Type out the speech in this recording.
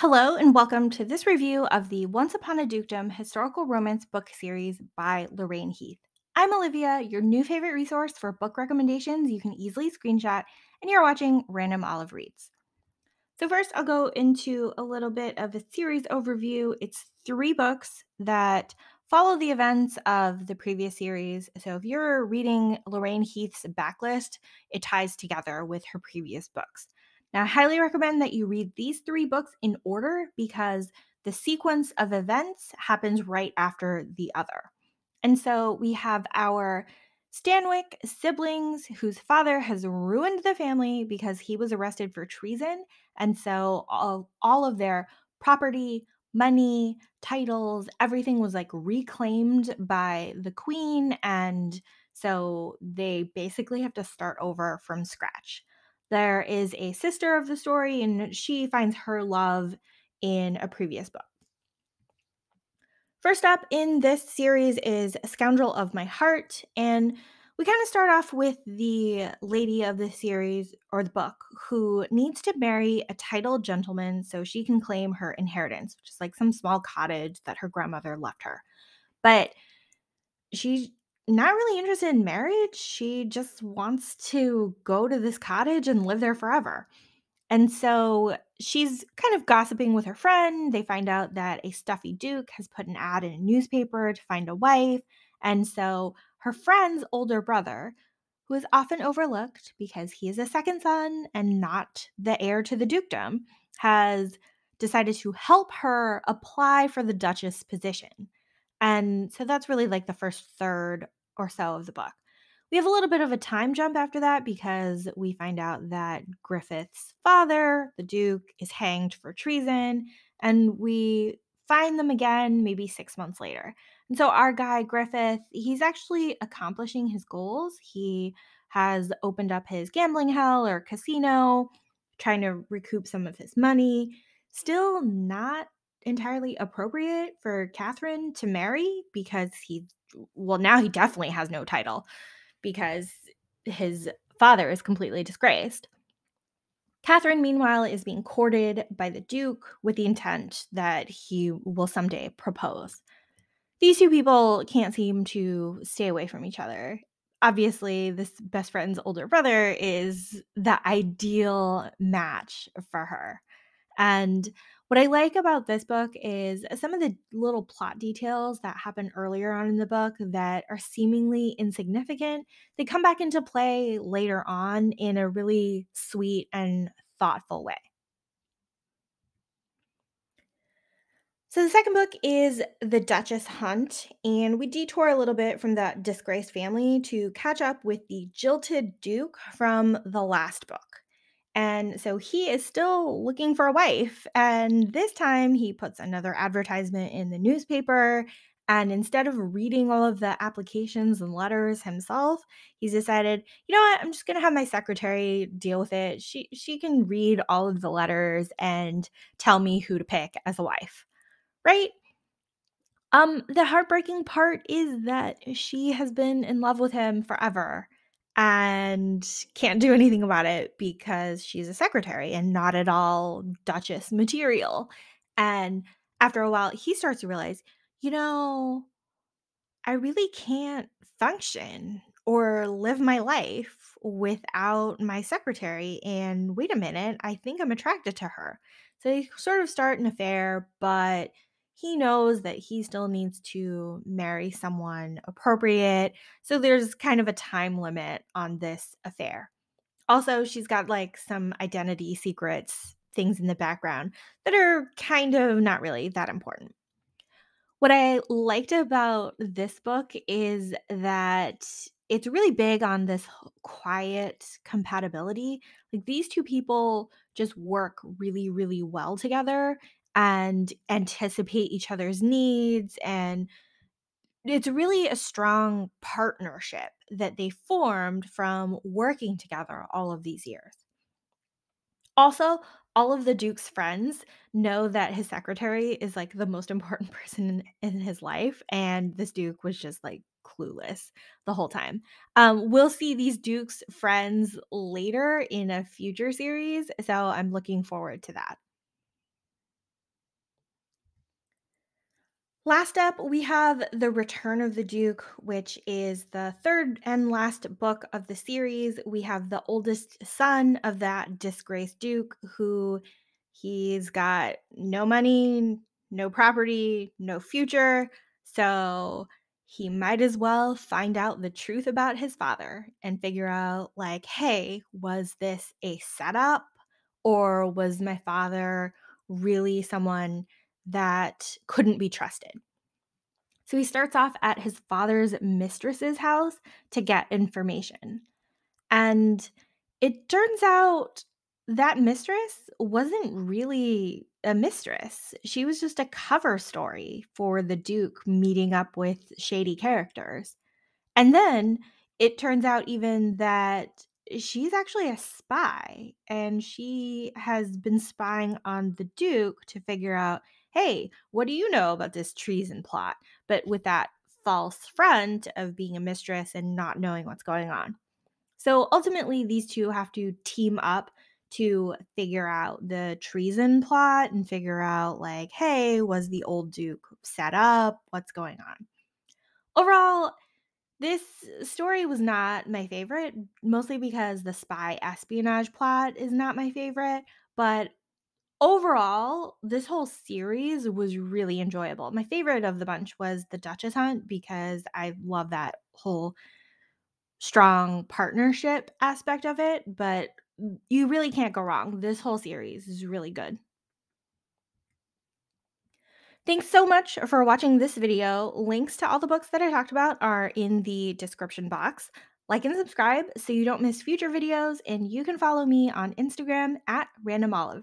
Hello, and welcome to this review of the Once Upon a Dukedom historical romance book series by Lorraine Heath. I'm Olivia, your new favorite resource for book recommendations you can easily screenshot, and you're watching Random Olive Reads. So, first, I'll go into a little bit of a series overview. It's three books that follow the events of the previous series. So, if you're reading Lorraine Heath's backlist, it ties together with her previous books. Now, I highly recommend that you read these three books in order because the sequence of events happens right after the other. And so we have our Stanwick siblings whose father has ruined the family because he was arrested for treason. And so all, all of their property, money, titles, everything was like reclaimed by the queen. And so they basically have to start over from scratch. There is a sister of the story, and she finds her love in a previous book. First up in this series is Scoundrel of My Heart, and we kind of start off with the lady of the series or the book who needs to marry a titled gentleman so she can claim her inheritance, which is like some small cottage that her grandmother left her. But she not really interested in marriage. She just wants to go to this cottage and live there forever. And so she's kind of gossiping with her friend. They find out that a stuffy duke has put an ad in a newspaper to find a wife. And so her friend's older brother, who is often overlooked because he is a second son and not the heir to the dukedom, has decided to help her apply for the duchess position. And so that's really like the first third or so of the book. We have a little bit of a time jump after that because we find out that Griffith's father, the Duke, is hanged for treason, and we find them again maybe six months later. And so our guy, Griffith, he's actually accomplishing his goals. He has opened up his gambling hell or casino, trying to recoup some of his money. Still not entirely appropriate for Catherine to marry because he, well, now he definitely has no title because his father is completely disgraced. Catherine, meanwhile, is being courted by the Duke with the intent that he will someday propose. These two people can't seem to stay away from each other. Obviously, this best friend's older brother is the ideal match for her. And what I like about this book is some of the little plot details that happen earlier on in the book that are seemingly insignificant. They come back into play later on in a really sweet and thoughtful way. So, the second book is The Duchess Hunt, and we detour a little bit from that disgraced family to catch up with the jilted Duke from the last book. And so he is still looking for a wife. And this time he puts another advertisement in the newspaper. And instead of reading all of the applications and letters himself, he's decided, you know what, I'm just gonna have my secretary deal with it. She she can read all of the letters and tell me who to pick as a wife. Right? Um, the heartbreaking part is that she has been in love with him forever and can't do anything about it because she's a secretary and not at all Duchess material. And after a while, he starts to realize, you know, I really can't function or live my life without my secretary. And wait a minute, I think I'm attracted to her. So they sort of start an affair, but he knows that he still needs to marry someone appropriate. So there's kind of a time limit on this affair. Also, she's got like some identity secrets, things in the background that are kind of not really that important. What I liked about this book is that it's really big on this quiet compatibility. Like these two people just work really, really well together and anticipate each other's needs and it's really a strong partnership that they formed from working together all of these years. Also, all of the Duke's friends know that his secretary is like the most important person in, in his life, and this Duke was just like clueless the whole time. Um, we'll see these Duke's friends later in a future series, so I'm looking forward to that. Last up, we have The Return of the Duke, which is the third and last book of the series. We have the oldest son of that disgraced duke who he's got no money, no property, no future. So he might as well find out the truth about his father and figure out, like, hey, was this a setup or was my father really someone that couldn't be trusted? So he starts off at his father's mistress's house to get information. And it turns out that mistress wasn't really a mistress. She was just a cover story for the Duke meeting up with shady characters. And then it turns out even that she's actually a spy and she has been spying on the Duke to figure out, hey, what do you know about this treason plot? But with that false front of being a mistress and not knowing what's going on. So ultimately, these two have to team up to figure out the treason plot and figure out, like, hey, was the old Duke set up? What's going on? Overall, this story was not my favorite, mostly because the spy espionage plot is not my favorite, but overall, this whole series was really enjoyable. My favorite of the bunch was The Duchess Hunt because I love that whole strong partnership aspect of it, but you really can't go wrong. This whole series is really good. Thanks so much for watching this video. Links to all the books that I talked about are in the description box. Like and subscribe so you don't miss future videos, and you can follow me on Instagram at randomolive.